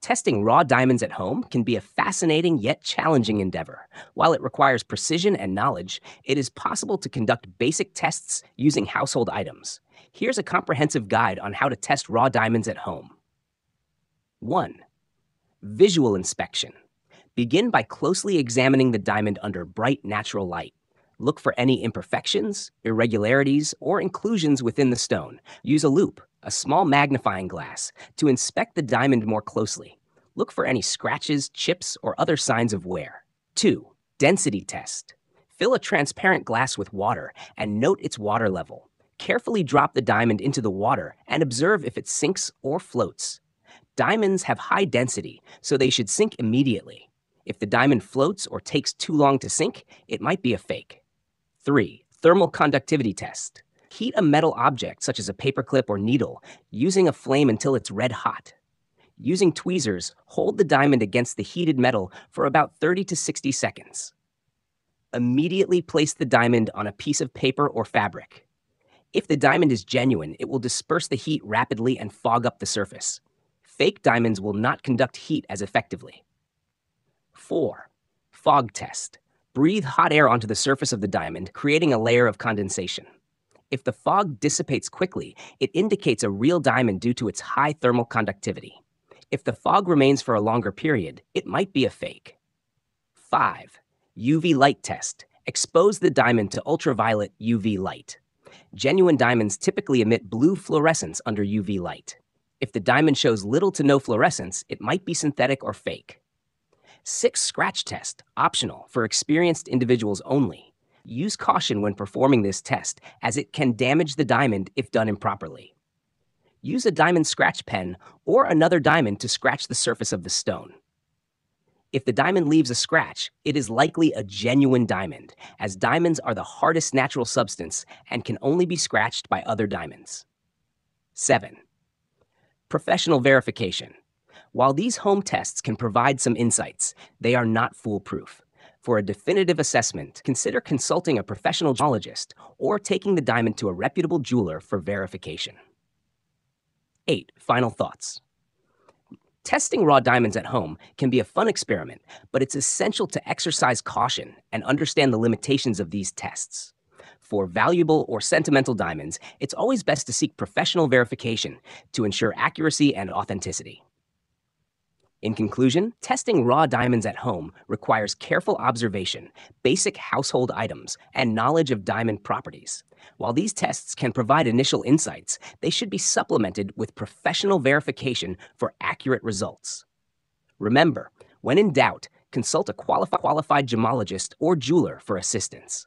Testing raw diamonds at home can be a fascinating yet challenging endeavor. While it requires precision and knowledge, it is possible to conduct basic tests using household items. Here's a comprehensive guide on how to test raw diamonds at home. 1. Visual inspection. Begin by closely examining the diamond under bright natural light. Look for any imperfections, irregularities, or inclusions within the stone. Use a loupe a small magnifying glass, to inspect the diamond more closely. Look for any scratches, chips, or other signs of wear. 2. Density test. Fill a transparent glass with water and note its water level. Carefully drop the diamond into the water and observe if it sinks or floats. Diamonds have high density, so they should sink immediately. If the diamond floats or takes too long to sink, it might be a fake. 3. Thermal conductivity test. Heat a metal object, such as a paperclip or needle, using a flame until it's red hot. Using tweezers, hold the diamond against the heated metal for about 30 to 60 seconds. Immediately place the diamond on a piece of paper or fabric. If the diamond is genuine, it will disperse the heat rapidly and fog up the surface. Fake diamonds will not conduct heat as effectively. 4. Fog test. Breathe hot air onto the surface of the diamond, creating a layer of condensation. If the fog dissipates quickly, it indicates a real diamond due to its high thermal conductivity. If the fog remains for a longer period, it might be a fake. 5. UV light test. Expose the diamond to ultraviolet UV light. Genuine diamonds typically emit blue fluorescence under UV light. If the diamond shows little to no fluorescence, it might be synthetic or fake. 6. Scratch test, optional for experienced individuals only. Use caution when performing this test, as it can damage the diamond if done improperly. Use a diamond scratch pen or another diamond to scratch the surface of the stone. If the diamond leaves a scratch, it is likely a genuine diamond, as diamonds are the hardest natural substance and can only be scratched by other diamonds. 7. Professional verification. While these home tests can provide some insights, they are not foolproof. For a definitive assessment, consider consulting a professional gemologist or taking the diamond to a reputable jeweler for verification. 8. Final thoughts. Testing raw diamonds at home can be a fun experiment, but it's essential to exercise caution and understand the limitations of these tests. For valuable or sentimental diamonds, it's always best to seek professional verification to ensure accuracy and authenticity. In conclusion, testing raw diamonds at home requires careful observation, basic household items, and knowledge of diamond properties. While these tests can provide initial insights, they should be supplemented with professional verification for accurate results. Remember, when in doubt, consult a qualified gemologist or jeweler for assistance.